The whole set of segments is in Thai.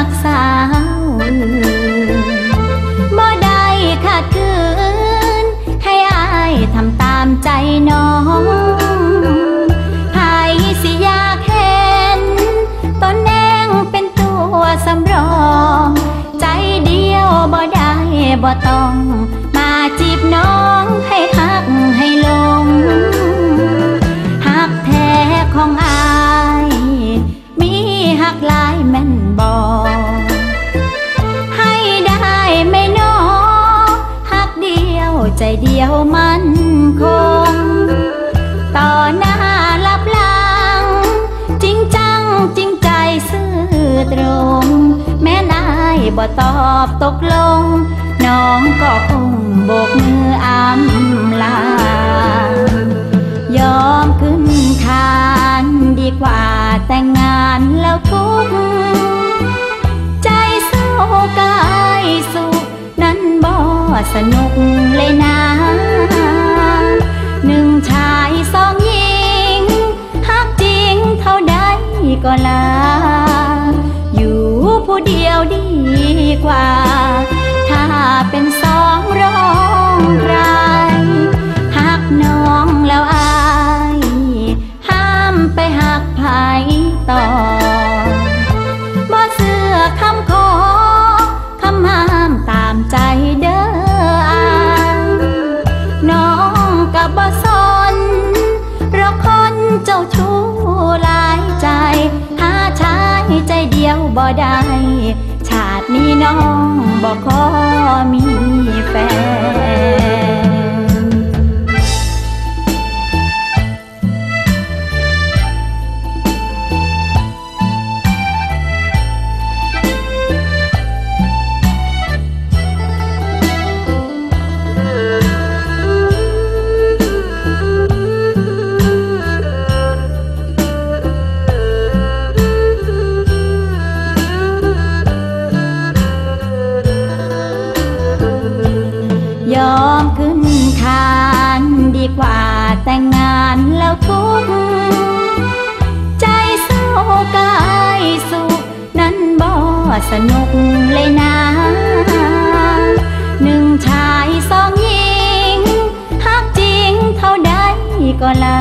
จกสาวบ่ได้ขาดคืน ให้อายทำตามใจน้องไผสิอยากเห็นตนแดงเป็นตัวสำรอง ใจเดียวบ่ได้บ่ต้อง มาจีบน้องให้หักให้ลง ใจเดียวมันคง ต่อหน้ารับหลัง จริงจังจริงใจซื่อตรง แม่นายบ่ตอบตกลง น้องก็คงโบกมืออ้ำ สนุกเลยนะ หนึ่งชายสองหญิงฮักจริงเท่าใดก็ลา อยู่ผู้เดียวดีกว่าถ้า ยวบ่ได้ชาตินี้น้องบ่ขอมีแฟน แล้วทุกใจเศร้ากายสุข นั้นบ่สนุกเลยนะหนึ่งชายสองหญิงฮักจริงเท่าใดก็ลา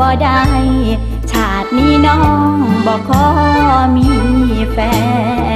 บ่ได้ชาตินี้น้องบ่ขอมีแฟน